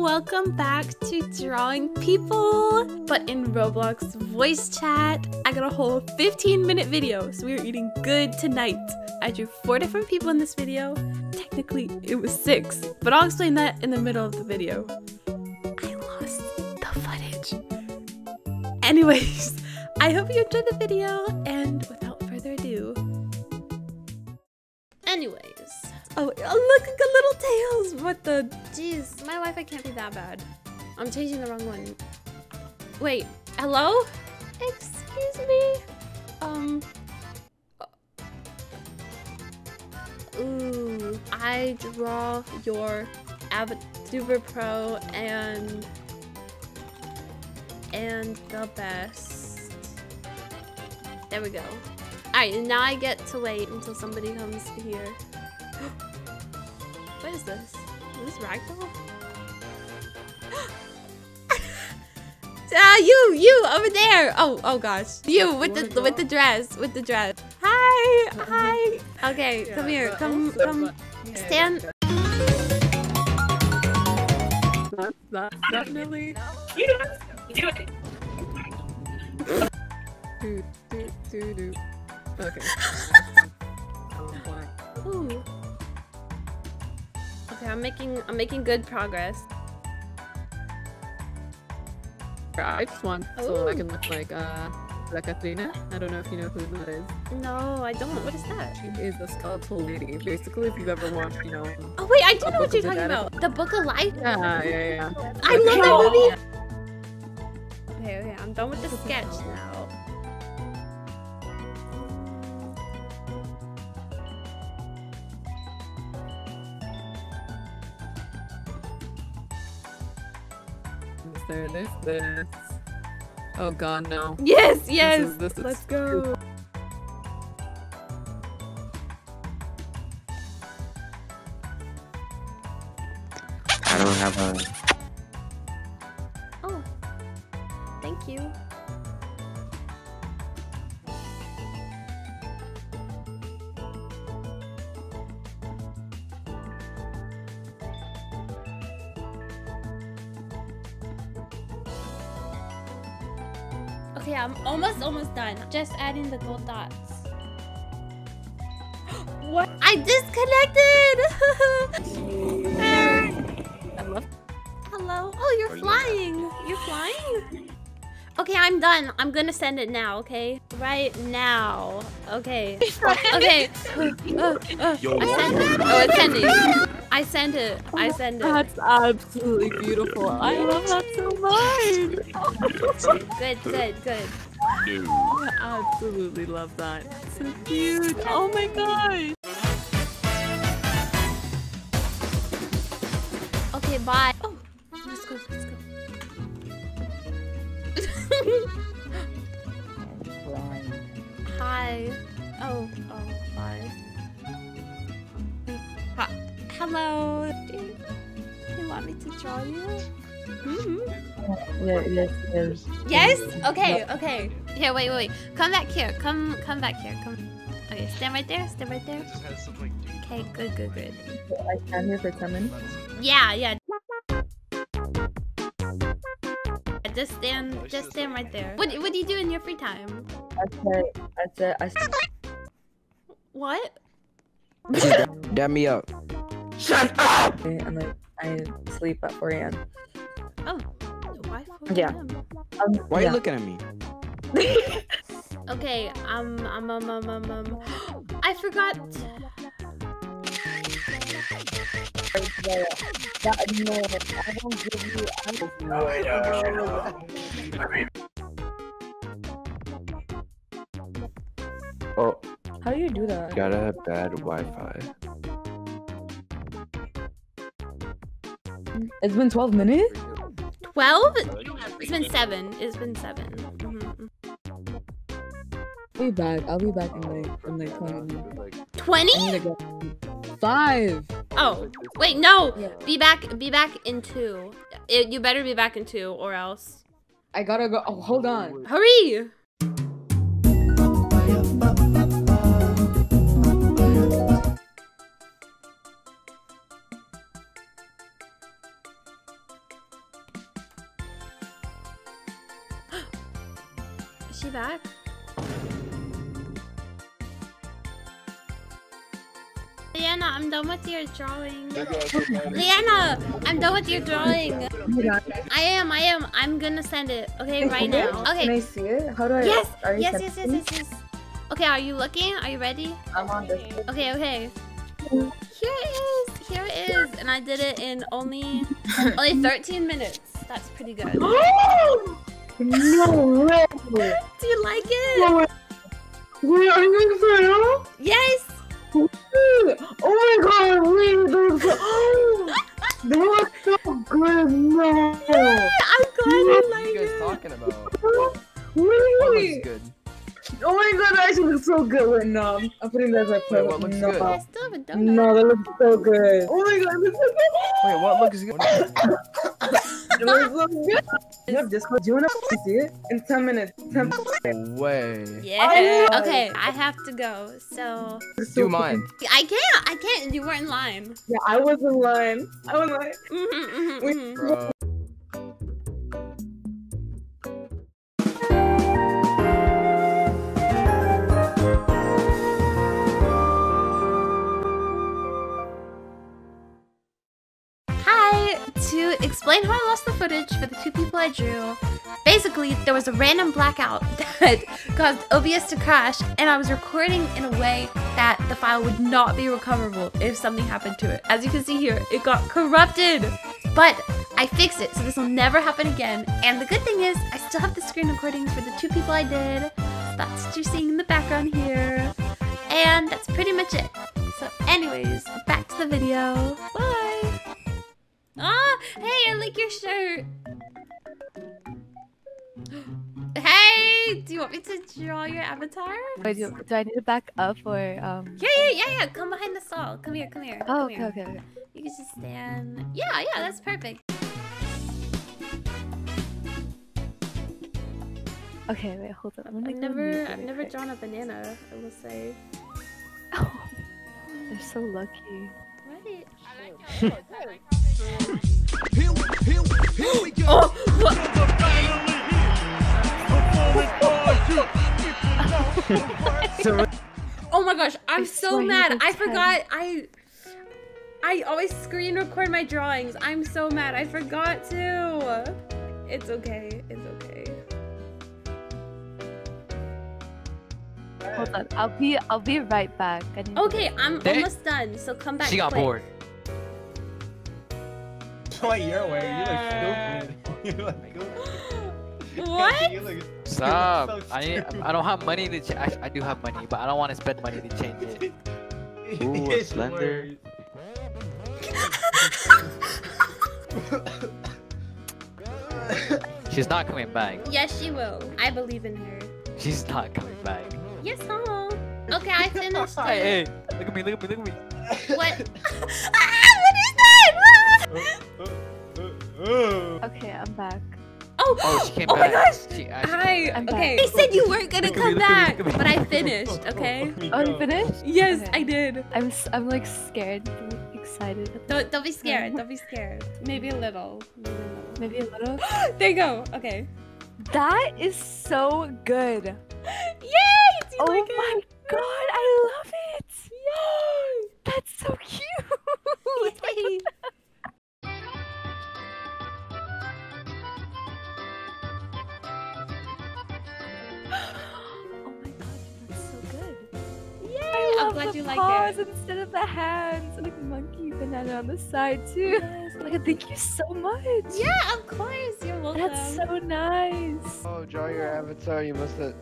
welcome back to Drawing People, but in Roblox voice chat. I got a whole 15 minute video, so we are eating good tonight. I drew four different people in this video. Technically, it was six, but I'll explain that in the middle of the video. I lost the footage. Anyways, I hope you enjoyed the video, and without anyways. Oh, oh, look, good little tails. What the? Jeez, my Wi-Fi can't be that bad. I'm changing the wrong one. Wait, hello? Excuse me? Um. Ooh, I draw your Super Pro and and the best. There we go. Alright, now I get to wait until somebody comes here. what is this? Is this ragdoll? ah, you, you over there. Oh, oh gosh, you with the with the dress, with the dress. Hi, hi. Okay, come here, come, come, stand. Not, not, definitely. You do it. Do it. Do, do, do, do. Okay. Ooh. Okay, I'm making I'm making good progress. I just want so I Ooh. can look like uh La Catrina. I don't know if you know who that is. No, I don't. What is that? She is a skeletal lady. Basically, if you've ever watched, you know. Oh wait, I do know what you're talking about. The Book of Life. Yeah, yeah, yeah. I love that movie. Okay, okay, I'm done with the sketch now. There this, this? Oh god, no. Yes, yes. is- this is Let's go. I don't have a. Okay, I'm almost almost done. Just adding the gold dots. what? I disconnected. I love Hello. Oh, you're Are flying. You're flying? Okay, I'm done. I'm gonna send it now, okay? Right now. Okay. okay. Uh, uh, Yo, I sent it. Oh, it's sending. I sent it. I oh, sent it. That's absolutely beautiful. I love that so much. Good, good, good. I absolutely love that. So cute. Oh my god. Okay, bye. Oh, let's go. Let's go. Hi. Oh, oh, bye. Hi. Hello. Do you, you want me to draw you? Mm-hmm. Yeah, yes, yes. Yes? Okay, okay. Here, wait, wait. Come back here. Come come back here. Come Okay, stand right there. Stand right there. Okay, good, good, good. I stand here for 10 minutes. Yeah, yeah. Just stand just stand right there. What what do you do in your free time? I said, I said, I said, What? Dab me up. And like, I sleep at 4 a.m. Oh. Why 4 Yeah. Um, Why are you looking at me? Okay, um, um, um, um, um, um. I forgot. That, no, I don't give you, I don't Oh, How do you do that? gotta have bad Wi-Fi. It's been 12 minutes? 12? It's been 7. It's been 7. Mhm. I'll be back. I'll be back in like, in like 20 minutes. 20? I go. Five! Oh, wait, no. Yeah. Be back be back in 2. It, you better be back in 2 or else. I gotta go. Oh, hold on. Hurry! Leanna, I'm done with your drawing. Leanna, I'm done with your drawing. I am, I am. I'm gonna send it. Okay, right now. Okay. Can I see it? How do I? Yes, Are you yes, yes, yes, yes, yes. Okay, are you looking? Are you ready? I'm on this. Okay, okay. Here it is. Here it is. And I did it in only only 13 minutes. That's pretty good. No way! Wait, what looks no. good? I still have a donut. No, that looks so good. Oh my god, it looks so good. Wait, what looks good? It looks so good. You have Discord? Do you wanna see it? In 10 minutes. 10 minutes. Way. Yeah. Okay, I have to go. So It's so Do mine. I can't. I can't. You weren't in line. Yeah, I was in line. I was like, Mhm, mhm, Wait. mhm. Bro. To explain how I lost the footage for the two people I drew, basically, there was a random blackout that caused OBS to crash, and I was recording in a way that the file would not be recoverable if something happened to it. As you can see here, it got corrupted! But I fixed it, so this will never happen again. And the good thing is, I still have the screen recordings for the two people I did. That's what you're seeing in the background here. And that's pretty much it. So anyways, back to the video. Like your shirt. Hey, do you want me to draw your avatar? Wait, do, do I need to back up or um? Yeah, yeah, yeah, yeah. Come behind the stall. Come here, come here. Oh, come okay, here. okay, okay. You can just stand. Yeah, yeah, that's perfect. Okay, wait, hold on. I'm gonna I've never, I've really never quick. drawn a banana. I will say. Oh, you're so lucky. Right. Here, here, here we go. Oh, what? Oh my gosh, I'm I so mad. I forgot. I I always screen record my drawings. I'm so mad. I forgot to. It's okay. It's okay. Hold on. I'll be I'll be right back. I need to- Okay, I'm Dang. almost done. So come back. She got quick. bored. Point your way. You look stupid. You look stupid. What? You look Stop. so I need. I don't have money to. Ch- I, I do have money, but I don't want to spend money to change it. Ooh, a slender. She's not coming back. Yes, she will. I believe in her. She's not coming back. Yes, huh? Okay, I finished it. Hey, hey, look at me, look at me, look at me. What? ah, what is that? Okay, I'm back. oh, Oh, she came oh my back. gosh. She actually Hi. I'm back. Okay. They said you weren't gonna come me, look at me, back, look at me. but I finished. Okay. Oh, oh you finished? Yes, Okay. I did. I'm s- I'm like scared, but excited. Don't don't be scared. Don't be scared. Maybe a little. Maybe a little. Maybe a little. there you go. Okay. That is so good. Yay! Do you oh like my god, I love it. Yay! That's so cute. Yay! Love glad the you like paws it. instead of the hands, and like monkey banana on the side too. Yes. Like, thank you so much. Yeah, of course. You're welcome. That's so nice. Oh, draw your avatar. You must have.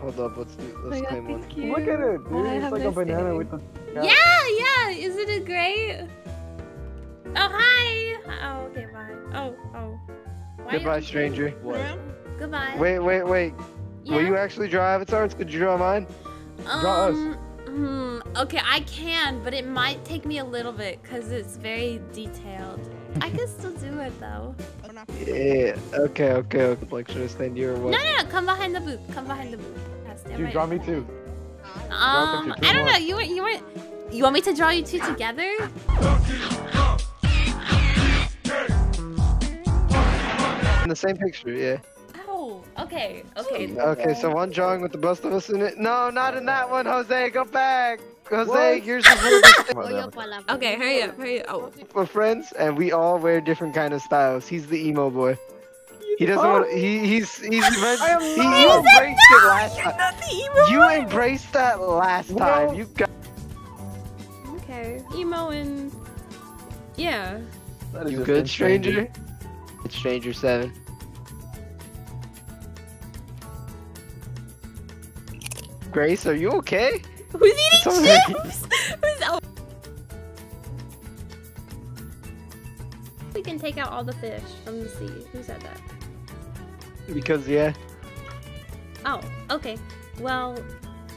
Hold up. Let's do. Oh Let's god, claim one. thank you. Look at it, dude. Bye, It's like a a banana day. with the. Yeah, yeah. Isn't it great? Oh hi. Oh okay. Bye. Oh oh. Why Goodbye, stranger. What? Goodbye. Wait, wait, wait. Yeah. Will you actually draw avatars? Could you draw mine? draw us. Um, Hmm, okay, I can, but it might take me a little bit because it's very detailed. I can still do it though. Yeah. Okay, okay, okay. Like, should I stand you or what? No, no, no, come behind the booth. Come behind the booth. Yeah, stand Dude, right draw there. me too. Um, I don't know. You want, you want, you want me to draw you two together? In the same picture, yeah. Oh, Okay, okay. Okay, so one drawing with the both of us in it. No, not in that one, Jose. Go back. Jose, yours is really distinct. Okay, hurry up, hurry up. Oh, We're friends, and we all wear different kind of styles. He's the emo boy. He doesn't want. He he's he's am he, not. you embraced it last time. not the emo. You embraced that last time. You got. Okay, emo and yeah. That is You just good, insane, dude. stranger? It's Stranger Seven. Grace, are you okay? Who's eating alright. chips? Who's. We can take out all the fish from the sea. Who said that? Because yeah. Oh, okay. Well,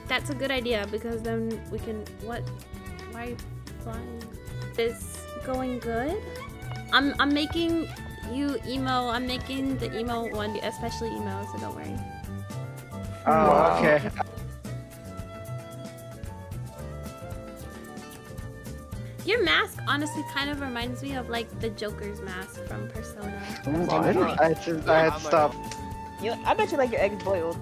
that's a good idea because then we can. What? Why are you flying? Is going good? I'm I'm making you emo. I'm making the emo one, especially emo. So don't worry. Oh, okay. Your mask honestly kind of reminds me of like the Joker's mask from Persona. Oh, I had to, I had to stop. You, I bet you like your eggs boiled.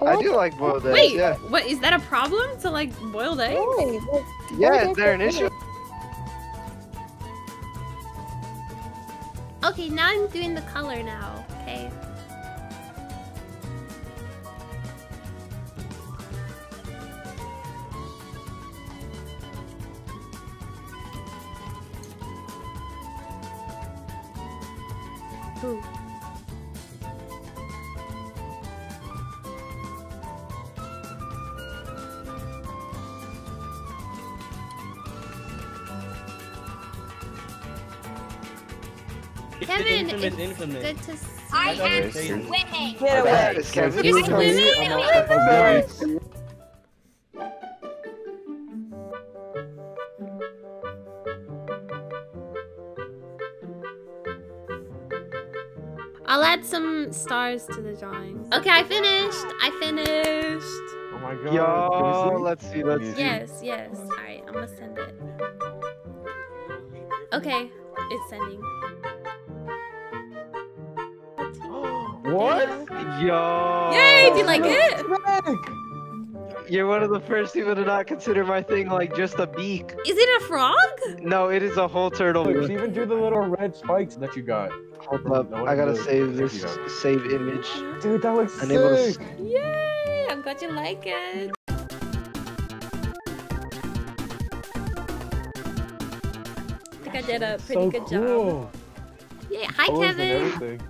I do oh, like boiled eggs. Wait, Yeah. what is that a problem to like boiled eggs? Yeah, is there an issue? Okay, now I'm doing the color now. Ooh. Kevin, infamous, it's infamous. good to see I am swimming. Get away. Is Kevin add some stars to the drawing. Okay, I finished. I finished. Oh my god. Yo, Can let's see, let's see. Yes, yes. Alright, I'm gonna send it. Okay, it's sending. see? what? Yo. Yay! Do you like it? You're one of the first people to not consider my thing like just a beak. Is it a frog? No, it is a whole turtle. Look, even do the little red spikes that you got. Hold up, No, I gotta look, save this save image. Dude, that looks Unable to sick. Yay! I'm glad you like it. I think I did a pretty So good job. cool. Yeah, hi Colors and Kevin. everything.